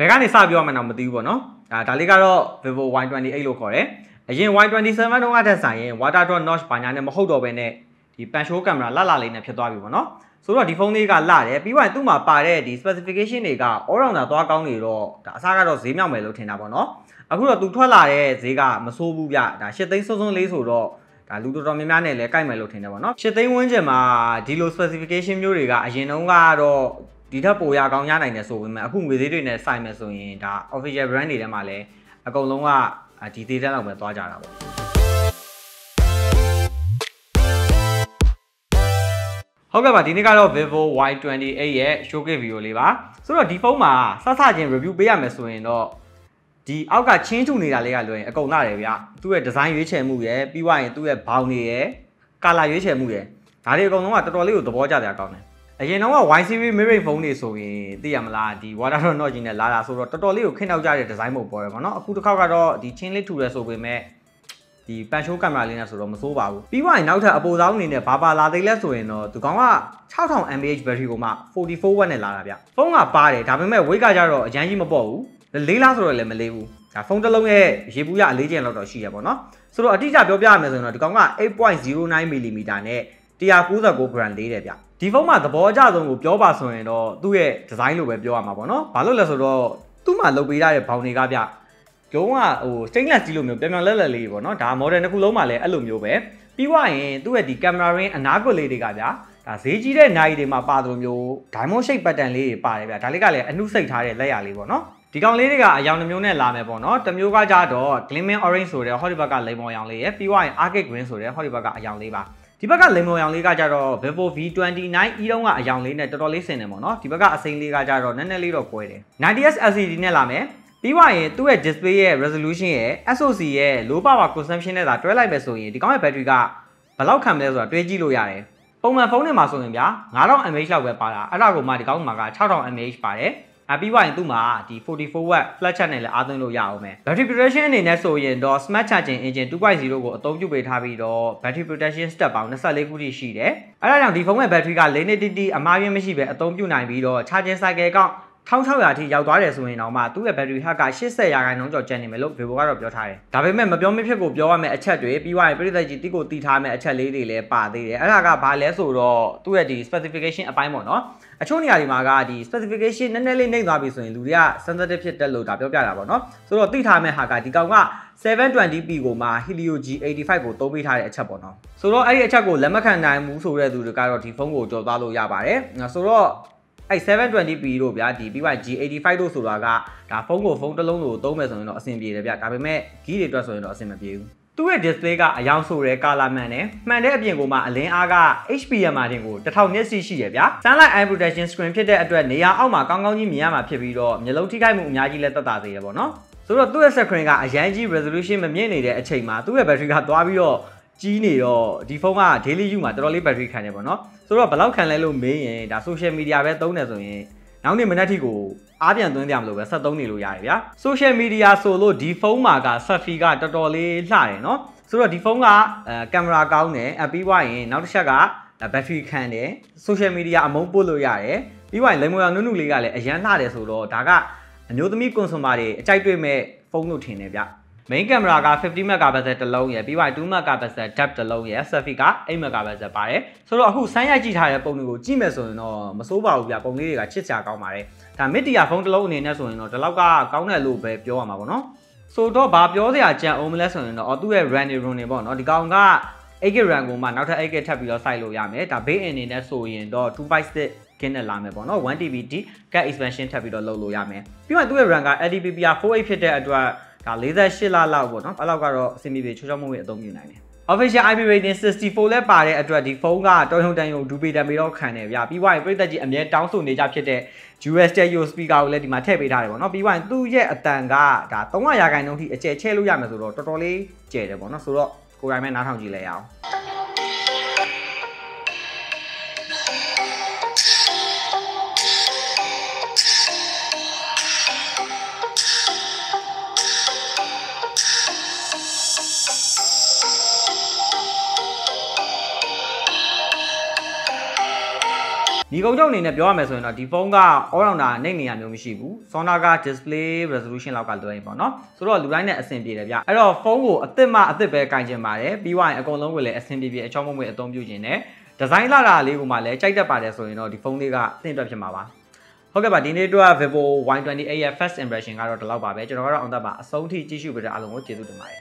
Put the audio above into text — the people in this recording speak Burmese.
ဘယ်ကနေစပြောမှန်းတော့မသိဘူးပေါ့နော်ဒါဒါလေးကတော့ Vivo Y28 လို့ခေါ်တယ်အရင် Y27 တုန်းကတက်ဆိုင်ရင် water drop notch ဘာညာနဲ့မဟုတ်တော့ဘဲနဲ့ဒီပန်ရှိုးကင်မရာလှလှလေးနဲ့ဖြစ်သွားပြီပေါ့နော်ဆိုတော့ဒီဖုန်းလေးကလှတယ်ပြီးတော့သူ့မှာပါတဲ့ဒီ specification တွေက all rounder သွားကောင်းနေတော့ဒါအစားကတော့ဈေးမြောက်မယ်လို့ထင်တာပေါ့နော်အခုတော့သူထွက်လာတဲ့ဈေးကမဆိုးဘူးဗျဒါ၈သိန်းစုံစုံလေးဆိုတော့ဒါလူတော်တော်များများနဲ့လည်းကြိုက်မယ်လို့ထင်တယ်ပေါ့နော်၈သိန်းဝန်းကျင်မှာဒီလို specification မျိုးတွေကအရင်တုန်းကတော့ ဒီထက်ပိုရကောင်းရနိုင်တယ်ဆိုပေမဲ့အခုငွေသေးတွေနဲ့ဆိုင်မယ်ဆိုရင်ဒါ official brand တွေထဲမှာလည်းအကုန်လုံးကဒီသေးတဲ့လောက်ပဲသွားကြတာပေါ့ဟုတ်ကဲ့ပါဒီနေ့ကတော့ Vivo Y28 ရဲ့ showcase video လေးပါဆိုတော့ဒီဖုန်းမှာစစချင်း review ပေးရမယ်ဆိုရင်တော့ဒီအောက်ကချင်းထုနေတာလေးကလွယ်ရင်အကုန်လာတယ်ဗျသူ့ရဲ့ design ရွေးချယ်မှုရယ်ပြီးွားရင်သူ့ရဲ့ဘောင်တွေရယ် color ရွေးချယ်မှုရယ်ဒါတွေအကုန်လုံးကတော်တော်လေးကိုသဘောကျစရာကောင်းတယ် အရင်တော့ Y series mirroring phone တွေဆိုရင်သိရမလားဒီ water drop notch ကြီးနဲ့လာတာဆိုတော့တော်တော်လေးကိုခင်းနောက်ကြတဲ့ design ပုံပေါ်တယ်ပေါ့နော်အခုတစ်ခေါက်ကတော့ဒီချင်းလေးထူရဲဆိုပေမဲ့ဒီပန်ရှိုးကင်မရာလေးနဲ့ဆိုတော့မစိုးပါဘူးပြီးွားရင်နောက်ထပ်အပိုဆောင်အနေနဲ့ဘာပါလာသေးလဲဆိုရင်တော့ဒီကောင်က6000 mAh battery ကိုမှ44 watt နဲ့လာတာဗျဖုန်းကပါတယ်ဒါပေမဲ့ weight ကကြတော့အရန်ကြီးမပေါ့ဘူးလေးလားဆိုတော့လည်းမလေးဘူးဒါဖုန်းတစ်လုံးရဲ့ရေဘူးရအလေးကျန်လောက်တော့ရှိရပါတော့ဆိုတော့အတိအကျပြောပြရမယ်ဆိုရင်တော့ဒီကောင်က8.09 mm နဲ့ 199 gram လေးတယ်ဗျဒီဖုန်းမှာသဘောအကျဆုံးကိုပြောပါဆိုရင်တော့သူ့ရဲ့ design လို့ပဲပြောရမှာပေါ့နော်ဘာလို့လဲဆိုတော့သူ့မှာလုပ်ပေးရတဲ့ဘောင်တွေကဗျလုံးဝဟို stainless steel လိုမျိုးပြောင်ပြောင်လက်လက်လေးပေါ့နော်ဒါ model တစ်ခုလုံးမှာလည်းအဲ့လိုမျိုးပဲပြီးွားရင်သူ့ရဲ့ဒီ camera ring အနားကွက်လေးတွေကဗျာဒါဈေးကြီးတဲ့နိုင်တွေမှာပါတယ်လို့မျိုး diamond shape pattern လေးတွေပါတယ်ဗျာဒါလေးကလည်းအနှုတ်စိတ်ထားတဲ့လက်ရလေးပေါ့နော်ဒီကောင်လေးတွေကအယောင်တစ်မျိုးနဲ့လာမယ်ပေါ့နော်တစ်မျိုးကကြတော့ gleaming orange ဆိုတဲ့ဟောဒီဘက်ကလိမ်မော်ရောင်လေးရယ်ပြီးွားရင် arcade green ဆိုတဲ့ဟောဒီဘက်ကအယောင်လေးပါ ဒီဘက်ကလိမ်မော်ရောင်လေးကကြတော့ Vivo V29 E တုံးကအယောင်လေးနဲ့တော်တော်လေးဆင်တယ်ပေါ့နော်ဒီဘက်ကအစိမ်းလေးကကြတော့နည်းနည်းလေးတော့ကွဲတယ် 90s LCD နဲ့လာမယ်ပြီးွားရင်သူ့ရဲ့ display ရဲ့ resolution ရဲ့ SoC ရဲ့ low power consumption နဲ့သာတွဲလိုက်မယ်ဆိုရင်ဒီကောင်ရဲ့ battery ကဘယ်လောက်ခံမလဲဆိုတာတွေးကြည့်လို့ရတယ်ပုံမှန်ဖုန်းတွေမှာဆိုရင်ဗျာ9000 mAh လောက်ပဲပါတာအဲ့ဒါကိုမှဒီကောင်မှာက6000 mAh ပါတယ် အပြီးွားရင်သူ့မှာဒီ44 watt flat charge နဲ့လည်းအားသွင်းလို့ရအောင်မယ် battery protection အနေနဲ့ဆိုရင်တော့ smart charging engine 2.0ကိုအသုံးပြုပေးထားပြီးတော့ battery protection step ပေါင်း24ခုထိရှိတယ်အဲဒါကြောင့်ဒီဖုန်းရဲ့ battery က၄နှစ်တိတိအမှားယွင်းမရှိပဲအသုံးပြုနိုင်ပြီးတော့ charging cycle ကောက် 1600အထိရောက်သွားတယ်ဆိုရင်တော့မှသူ့ရဲ့ battery hack က80ရာခိုင်နှုန်းကျော်ကျန်နေမယ်လို့ Vivo ကတော့ပြောထားတယ်။ဒါပေမဲ့မပြောမဖြစ်ကိုပြောရမယ့်အချက်တွေပြီးွားရင်ပြည်သက်ကြီးတိကိုတီးထားမယ့်အချက်လေးတွေလည်းပါသေးတယ်။အဲ့ဒါကဘာလဲဆိုတော့သူ့ရဲ့ဒီ specification အပိုင်းပေါ့နော်။အချို့နေရာတွေမှာကဒီ specification နည်းနည်းလေးနှိမ့်သွားပြီဆိုရင်လူတွေက sensitive ဖြစ်တယ်လို့ဒါပြောပြတာပေါ့နော်။ဆိုတော့သိထားမယ့်ဟာကဒီကောင်က 720p ကိုမှ Helio G85 ကိုသုံးပေးထားတဲ့အချက်ပေါ့နော်။ဆိုတော့အဲ့ဒီအချက်ကိုလက်မခံနိုင်ဘူးဆိုတဲ့သူတွေကတော့ဒီဖုန်းကိုကြော်သွားလို့ရပါတယ်။ဆိုတော့ အဲ့ 720p တို့ဗျာဒီပြီးမှ G85 တို့ဆိုတာကဒါဖုန်းကိုဖုန်းတစ်လုံးကိုသုံးမယ်ဆိုရင်တော့အဆင်ပြေတယ်ဗျဒါပေမဲ့ key တွေအတွက်ဆိုရင်တော့အဆင်မပြေဘူးသူ့ရဲ့ display ကအယောင်ဆိုတဲ့ color မှန်တယ်မှန်တဲ့အပြင်ကိုမှအလင်းအားက HPM မာတင်ကို1000 nits ရှိရဗျာ sunlight eye protection screen ဖြစ်တဲ့အတွက်နေရာအောက်မှာကောင်းကောင်းကြီးမြင်ရမှာဖြစ်ပြီးတော့မျက်လုံးထိခိုက်မှုအများကြီးလည်းသက်သာစေရပေါ့နော်ဆိုတော့သူ့ရဲ့ screen ကအရန်ကြီး resolution မမြင့်နေတဲ့အချိန်မှာသူ့ရဲ့ battery ကသွားပြီးတော့ကြီးနေတော့ဒီဖုန်းက daily use မှာတော်တော်လေး battery ခံနေပေါ့နော် ဆိုတော့ဘယ်လောက်ခံလဲလို့မေးရင်ဒါ social media ပဲသုံးတယ်ဆိုရင်နောက်နေ့မနက်ထိကိုအားပြန်သွင်းကြမလို့ပဲဆက်သုံးနေလို့ရတယ်ဗျာ social media ဆိုလို့ဒီဖုန်းမှာက selfie ကတော်တော်လေးလှတယ်နော်ဆိုတော့ဒီဖုန်းကအဲကင်မရာကောင်းတယ်အပြီးွားရင်နောက်တစ်ချက်က battery ခံတယ် social media အမုန်းပို့လို့ရတယ်ပြီးွားရင်လိမ်မောင်နုနုလေးကလည်းအရန်လှတယ်ဆိုတော့ဒါကအမျိုးသမီး consumer တွေအကြိုက်တွေ့မဲ့ဖုန်းလို့ထင်တယ်ဗျ main camera က50 megapixel တစ်လုံးရယ်ပြီးတော့2 megapixel depth တစ်လုံးရယ် selfie က8 megapixel ပါတယ်ဆိုတော့အခုဆိုင်းရိုက်ကြည့်ထားတဲ့ပုံတွေကိုကြည့်မယ်ဆိုရင်တော့မစိုးပါဘူးဗျပုံလေးတွေကချစ်စရာကောင်းပါတယ်ဒါ mid tier ဖုန်းတစ်လုံးအနေနဲ့ဆိုရင်တော့ဒီလောက်ကကောင်းတယ်လို့ပဲပြောရမှာပေါ့နော်ဆိုတော့ဘာပြောစရာကြံအောင်မလဲဆိုရင်တော့အော်သူ့ရဲ့ RAM တွေ ROM တွေပေါ့နော်ဒီကောင်က 8GB RAM ကိုမှနောက်ထပ် 8GB ထပ်ပြီးတော့စိုက်လို့ရမယ်ဒါ base အနေနဲ့ဆိုရင်တော့256 gig နဲ့လာမယ်ပေါ့နော် 1TB D cat expansion ထပ်ပြီးတော့လုပ်လို့ရမယ်ပြီးမှသူ့ရဲ့ RAM က LTPDDR 4.8ဖြစ်တဲ့အတွက် ဒါ48လလောက်ပေါ့နော်အဲ့လောက်ကတော့အဆင်ပြေပြေချိုးချောမှုတွေအသုံးပြုနိုင်တယ် official IP rating 64လဲပါတဲ့အတွက်ဒီဖုန်းကတော်ရုံတန်ရုံဒူပေတံပေတော့ခံတယ်ဗျပြီးွားရင်ပြည်သက်ကြီးအမြဲတောင်းဆိုနေကြဖြစ်တဲ့ US stereo speaker ကိုလည်းဒီမှာထည့်ပေးထားတယ်ပေါ့နော်ပြီးွားရင်သူ့ရဲ့အတန်ကဒါ300ရာခိုင်နှုန်းထိအကျယ်ချဲလို့ရမယ်ဆိုတော့တော်တော်လေးကျယ်တယ်ပေါ့နော်ဆိုတော့ကိုယ်တိုင်မဲ့နားထောင်ကြည့်လဲရအောင် ညီကုန်းချုပ်အနေနဲ့ပြောရမယ်ဆိုရင်တော့ဒီဖုန်းက all rounder နှိမ့်နေရမျိုးမရှိဘူး။ Sona က display resolution လောက်ကလွှဲရင်ပေါ့နော်။ဆိုတော့လူတိုင်းနဲ့အဆင်ပြေတယ်ဗျ။အဲ့တော့ဖုန်းကိုအသစ်မှအသစ်ပဲကင်ကျင်ပါတယ်။ပြီးသွားရင်အကုန်လုံးကိုလည်းအဆင်ပြေပြေအချောင်းမွေ့မွေ့အသုံးပြုခြင်းနဲ့ဒီဇိုင်းလာတာလေးကိုမှလည်းကြိုက်တတ်ပါတယ်ဆိုရင်တော့ဒီဖုန်းလေးကအသင့်အတွက်ဖြစ်မှာပါ။ဟုတ်ကဲ့ပါဒီနေ့တော့ Vivo Y28 ရဲ့ first impression ကတော့ဒီလောက်ပါပဲကျွန်တော်ကတော့အောင်သက်ပါအဆုံးထိကြည့်ရှုပေးတဲ့အားလုံးကိုကျေးဇူးတင်ပါတယ်